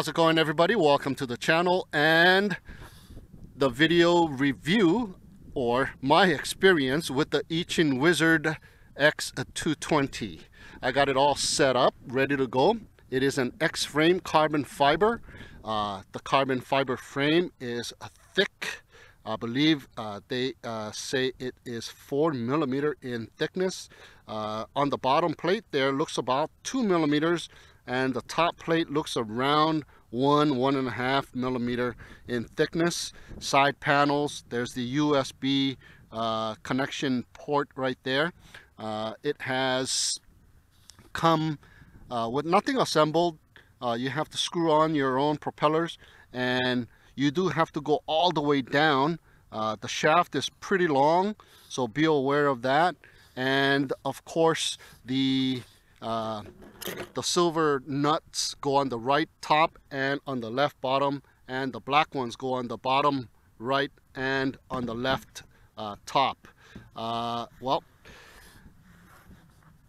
How's it going everybody? Welcome to the channel and the video review or my experience with the Eachine Wizard X220. I got it all set up, ready to go. It is an X-frame carbon fiber. Uh, the carbon fiber frame is thick. I believe uh, they uh, say it is four millimeter in thickness. Uh, on the bottom plate there looks about two millimeters and the top plate looks around one one and a half millimeter in thickness. Side panels there's the USB uh, connection port right there. Uh, it has come uh, with nothing assembled. Uh, you have to screw on your own propellers and you do have to go all the way down. Uh, the shaft is pretty long so be aware of that. And of course the uh, the silver nuts go on the right top and on the left bottom and the black ones go on the bottom right and on the left uh, top. Uh, well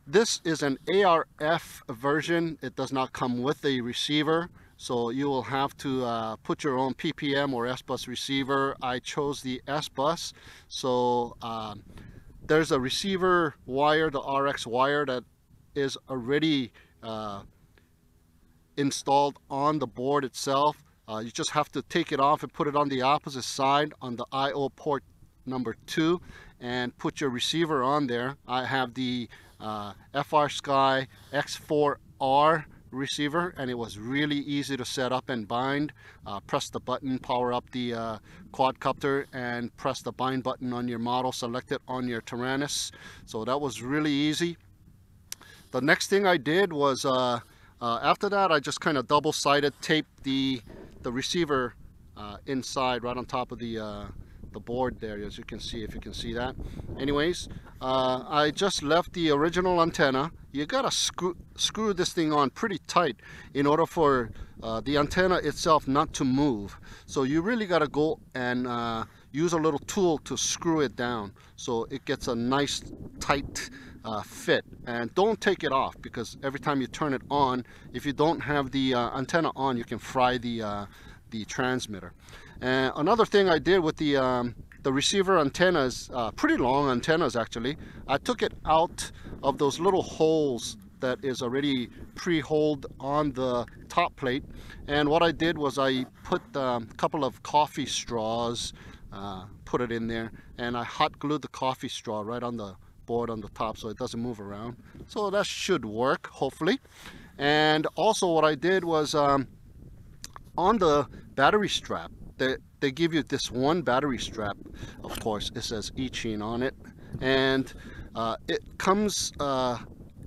this is an ARF version. It does not come with a receiver so you will have to uh, put your own PPM or S-Bus receiver. I chose the S-Bus so um, there's a receiver wire the RX wire that is already uh, installed on the board itself. Uh, you just have to take it off and put it on the opposite side on the I.O. port number two and put your receiver on there. I have the uh, FrSky X4R receiver and it was really easy to set up and bind. Uh, press the button, power up the uh, quadcopter and press the bind button on your model, select it on your Taranis. So that was really easy the next thing I did was uh, uh, after that I just kind of double-sided taped the the receiver uh, inside right on top of the uh, the board there as you can see if you can see that. Anyways uh, I just left the original antenna. You gotta screw screw this thing on pretty tight in order for uh, the antenna itself not to move. So you really gotta go and use a little tool to screw it down so it gets a nice tight uh, fit. And don't take it off because every time you turn it on if you don't have the uh, antenna on you can fry the uh, the transmitter. And another thing I did with the um, the receiver antennas uh, pretty long antennas actually I took it out of those little holes that is already pre-holed on the top plate. And what I did was I put um, a couple of coffee straws uh, put it in there and I hot glued the coffee straw right on the board on the top so it doesn't move around. So that should work hopefully. And also what I did was um, on the battery strap they, they give you this one battery strap of course it says Eachine on it. And uh, it comes uh,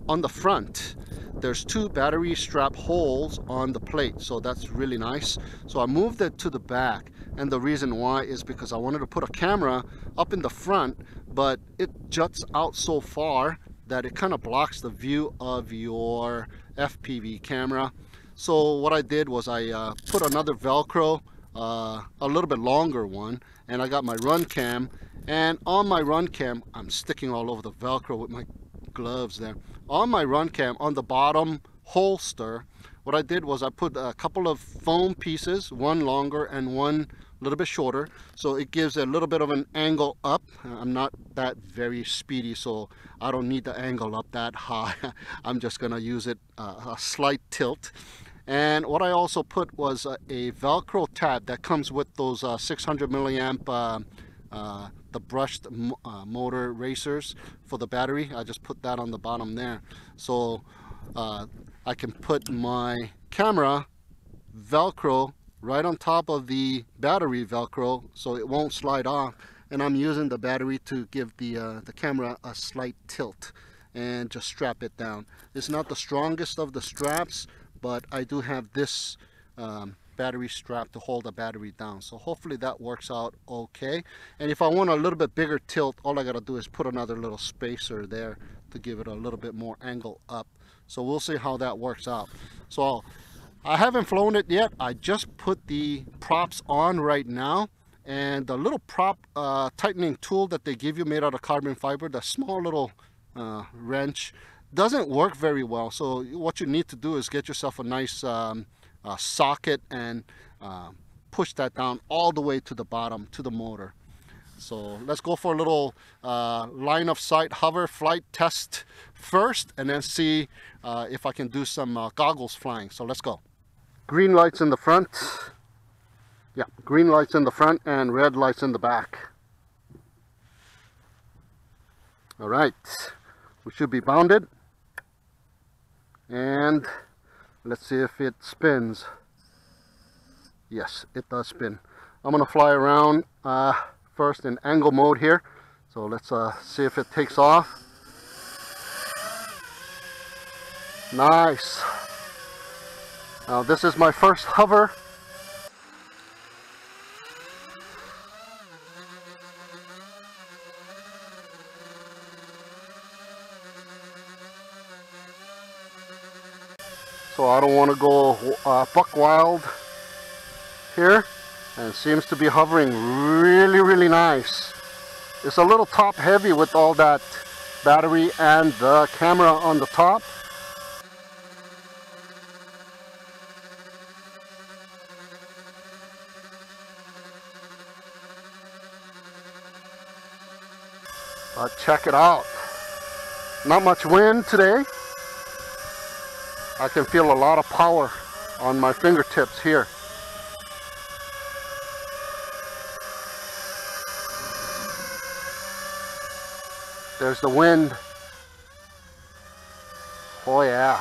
on the front there's two battery strap holes on the plate so that's really nice. So I moved it to the back and the reason why is because I wanted to put a camera up in the front but it juts out so far that it kind of blocks the view of your FPV camera. So what I did was I uh, put another velcro uh, a little bit longer one and I got my RunCam and on my RunCam I'm sticking all over the velcro with my gloves there on my RunCam on the bottom holster what I did was I put a couple of foam pieces one longer and one a little bit shorter. So it gives a little bit of an angle up. I'm not that very speedy so I don't need the angle up that high. I'm just gonna use it uh, a slight tilt. And what I also put was a, velcro tab that comes with those uh, 600 milliamp uh, uh, the brushed uh, motor racers for the battery. I just put that on the bottom there. So uh, I can put my camera velcro right on top of the battery velcro so it won't slide off. And I'm using the battery to give the uh, the camera a slight tilt and just strap it down. It's not the strongest of the straps but I do have this um, battery strap to hold the battery down. So hopefully that works out okay. And if I want a little bit bigger tilt all I gotta do is put another little spacer there to give it a little bit more angle up. So we'll see how that works out. So I haven't flown it yet. I just put the props on right now. And the little prop uh, tightening tool that they give you made out of carbon fiber, the small little uh, wrench, doesn't work very well. So what you need to do is get yourself a nice um, uh, socket and uh, push that down all the way to the bottom to the motor. So let's go for a little uh, line of sight hover flight test first and then see uh, if I can do some uh, goggles flying. So let's go. Green lights in the front. Yeah, green lights in the front and red lights in the back. All right, we should be bounded. And let's see if it spins. Yes, it does spin. I'm gonna fly around uh, first in angle mode here. So let's uh, see if it takes off. Nice. Now this is my first hover. So I don't want to go uh, buck wild here. And seems to be hovering really really nice. It's a little top heavy with all that battery and the camera on the top. But check it out. Not much wind today I can feel a lot of power on my fingertips here There's the wind. Oh yeah.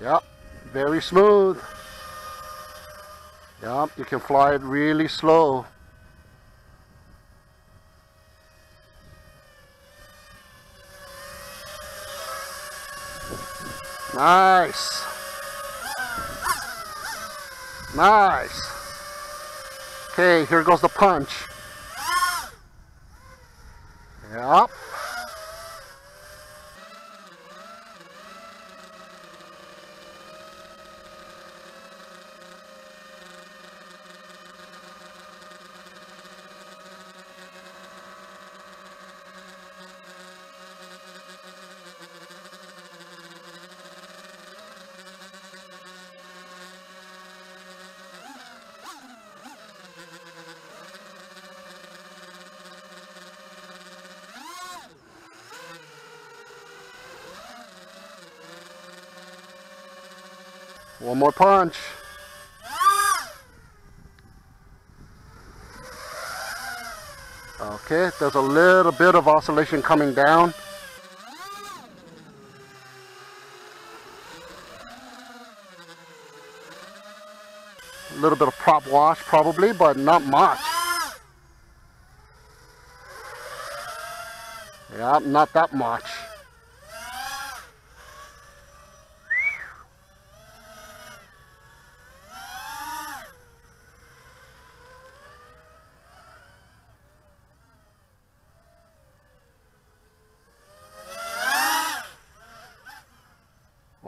Yep, very smooth. Yep, you can fly it really slow. Nice. Nice. Okay, here goes the punch. Yep. One more punch. Okay, there's a little bit of oscillation coming down. A little bit of prop wash probably, but not much. Yeah, not that much.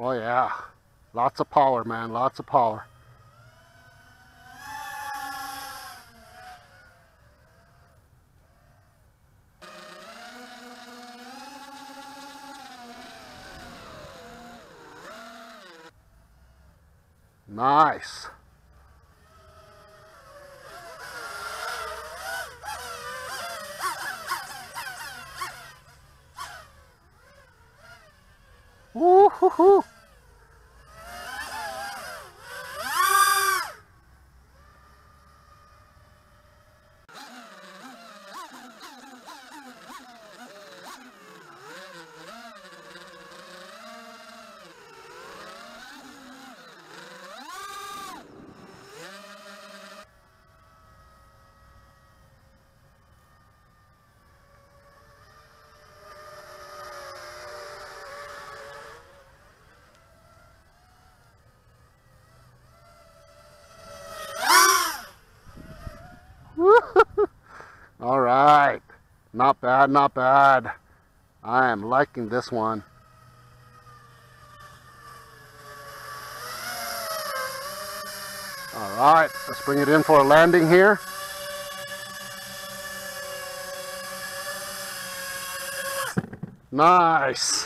Oh yeah, lots of power, man, lots of power. Nice. Woo Not bad, not bad. I am liking this one. All right, let's bring it in for a landing here. Nice.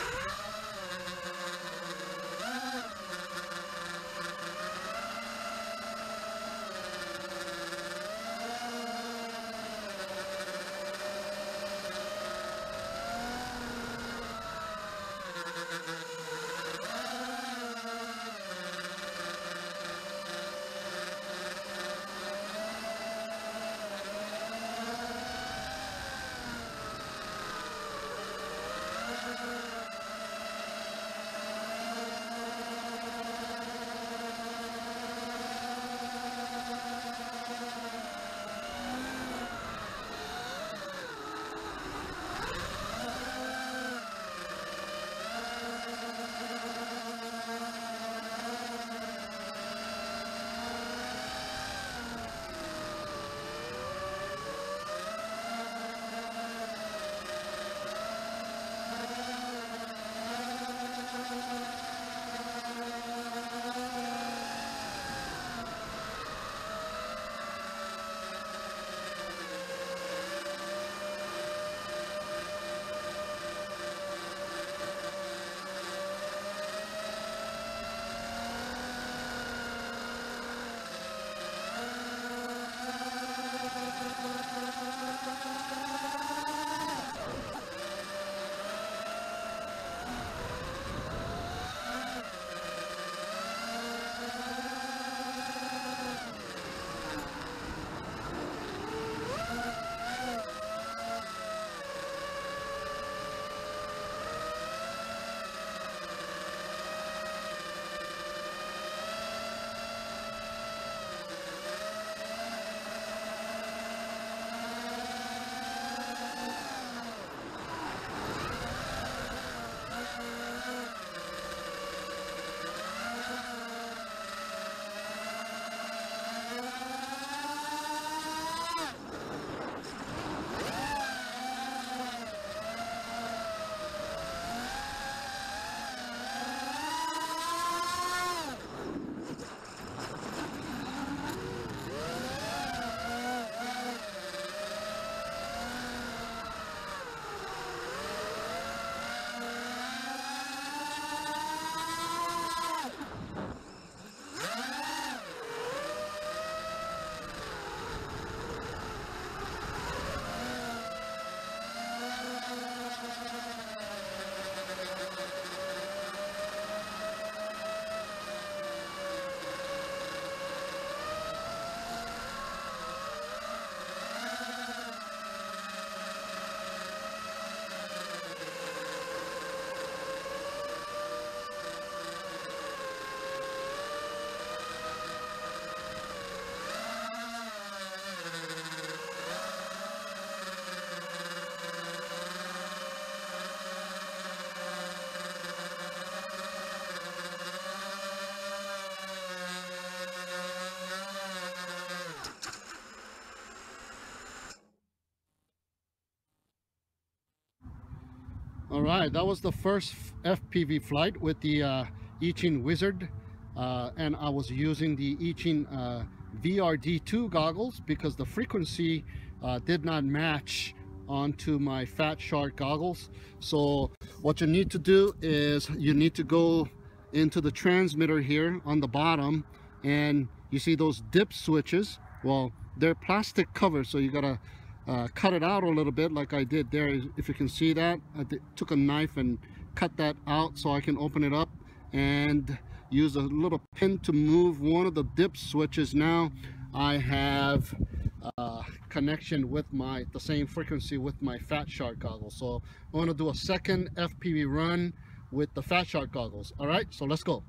Right, that was the first FPV flight with the uh, Wizard. Uh, and I was using the Eachine uh, VRD2 goggles because the frequency uh, did not match onto my Fat Shark goggles. So what you need to do is you need to go into the transmitter here on the bottom and you see those dip switches. Well, they're plastic covers, so you gotta uh, cut it out a little bit like I did there if you can see that. I took a knife and cut that out so I can open it up and use a little pin to move one of the dip switches now I have uh, connection with my the same frequency with my Fat Shark goggles. So I'm going to do a second FPV run with the Fat Shark goggles. All right so let's go